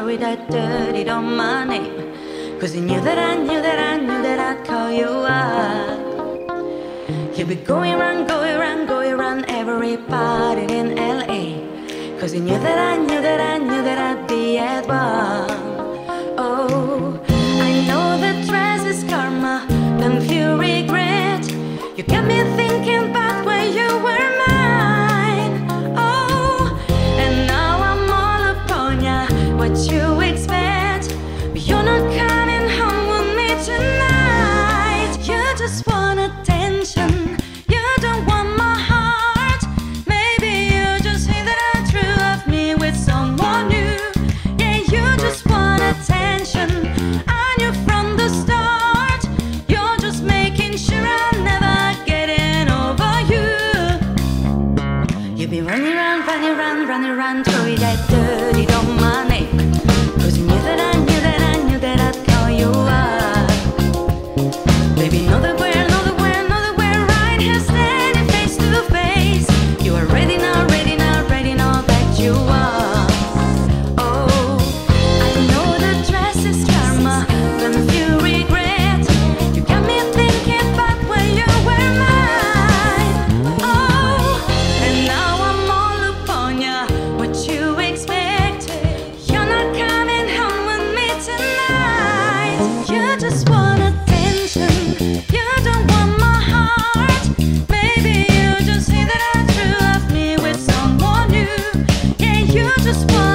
around, that dirty on my name. Cause you knew that I knew that I knew that I'd call you up. You'd be going around, going around, going around every party in LA. Cause you knew that I knew that I knew that I'd be at one. Oh, I know that dress is karma, then few regret. You got me running around, running around, throwing that dirty. On my name. Cause you knew that I yeah, you just want.